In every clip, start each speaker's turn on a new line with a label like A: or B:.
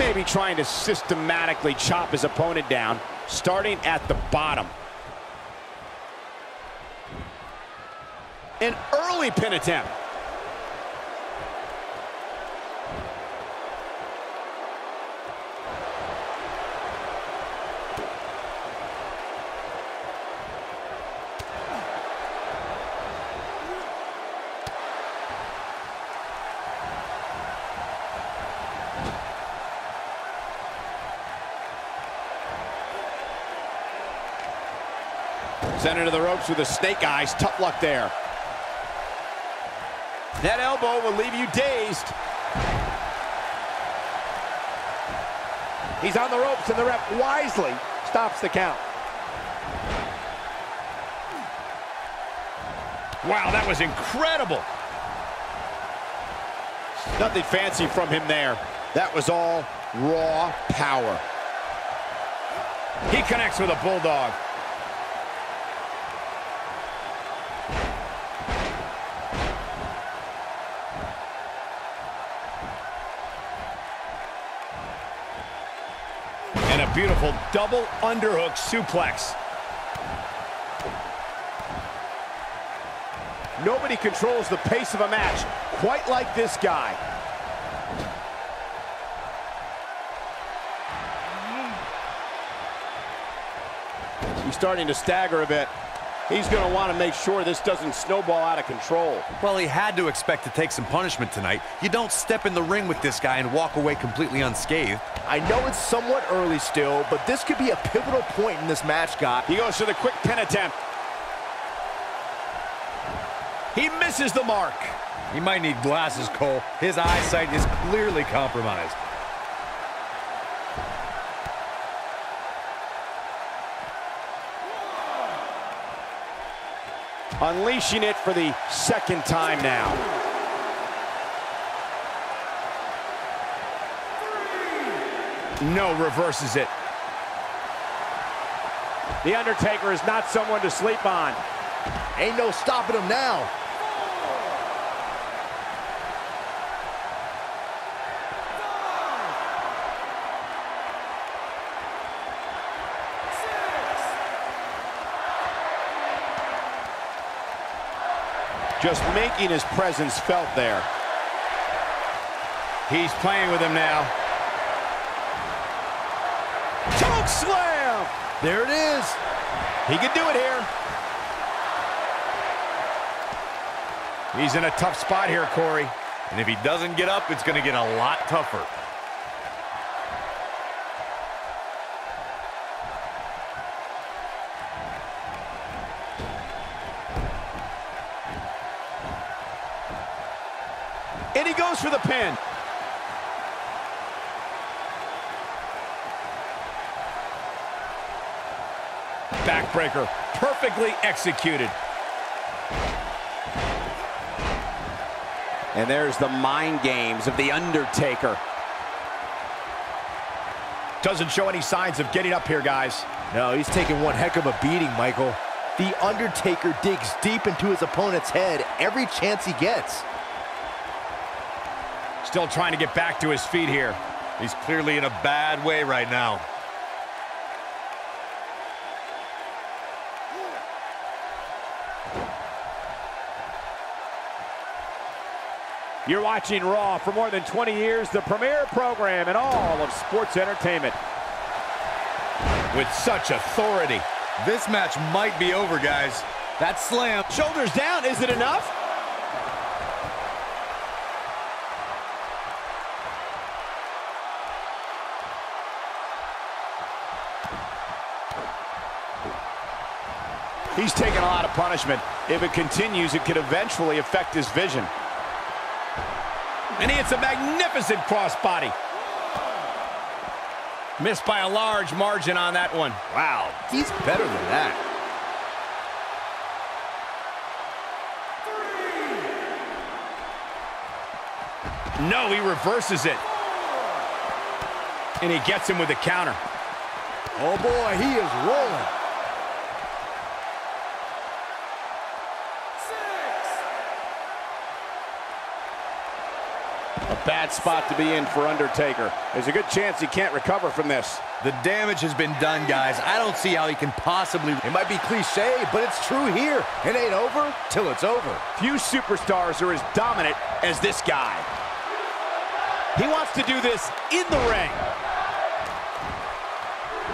A: May be trying to systematically chop his opponent down, starting at the bottom. An early pin attempt. Sent into the ropes with a snake eyes. Tough luck there. That elbow will leave you dazed.
B: He's on the ropes, and the ref wisely stops the count.
A: Wow, that was incredible. Nothing fancy from him there. That was all raw power. He connects with a bulldog. Beautiful double underhook suplex. Nobody controls the pace of a match quite like this guy. He's starting to stagger a bit. He's going to want to make sure this doesn't snowball out of control.
C: Well, he had to expect to take some punishment tonight. You don't step in the ring with this guy and walk away completely unscathed.
B: I know it's somewhat early still, but this could be a pivotal point in this match, Scott.
A: He goes for the quick pin attempt. He misses the mark.
C: He might need glasses, Cole. His eyesight is clearly compromised.
A: Unleashing it for the second time now. No, reverses it. The Undertaker is not someone to sleep on.
B: Ain't no stopping him now.
A: Just making his presence felt there. He's playing with him now. Choke slam!
B: There it is.
A: He can do it here. He's in a tough spot here, Corey.
C: And if he doesn't get up, it's going to get a lot tougher.
A: And he goes for the pin. Backbreaker, perfectly executed. And there's the mind games of The Undertaker. Doesn't show any signs of getting up here, guys.
B: No, he's taking one heck of a beating, Michael. The Undertaker digs deep into his opponent's head every chance he gets.
A: Still trying to get back to his feet here.
C: He's clearly in a bad way right now.
A: You're watching Raw for more than 20 years, the premier program in all of sports entertainment. With such authority.
C: This match might be over, guys. That slam.
A: Shoulders down, is it enough? He's taking a lot of punishment. If it continues, it could eventually affect his vision. And he hits a magnificent crossbody. Missed by a large margin on that one.
B: Wow, he's better than that.
A: No, he reverses it. And he gets him with the counter.
B: Oh boy, he is rolling.
A: A bad spot to be in for Undertaker. There's a good chance he can't recover from this.
C: The damage has been done, guys. I don't see how he can possibly...
B: It might be cliche, but it's true here. It ain't over till it's over.
A: Few superstars are as dominant as this guy. He wants to do this in the ring.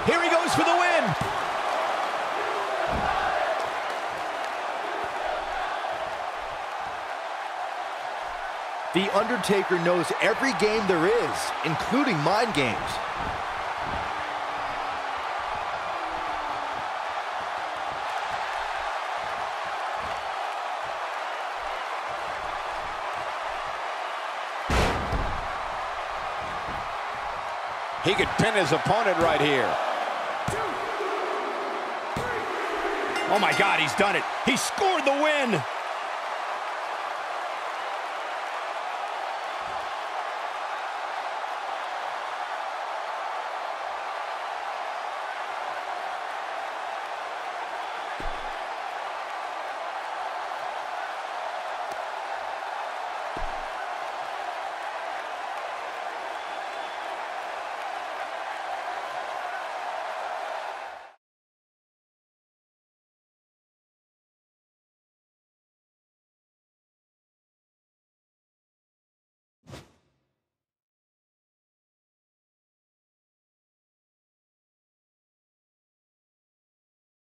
A: Here he goes for the win.
B: The Undertaker knows every game there is, including mind games.
A: He could pin his opponent right here. Oh my God, he's done it. He scored the win.